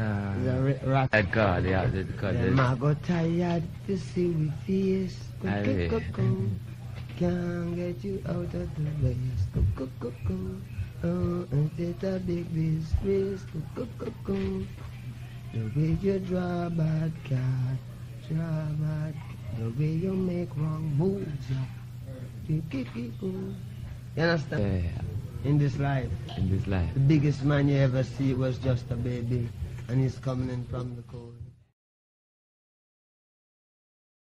Uh, ri- rock. that God, yeah, the God. Them I got tired to see we face. Go, go, go, go. Can't get you out of the ways. Go, go, go, go. Oh, and it's a big disgrace. Go, go, go, go. The way you draw bad card, draw bad. The way you make wrong moves. You kick it, go. You understand? Yeah, In this life, in this life. the biggest man you ever see was just a baby, and he's coming in from the cold.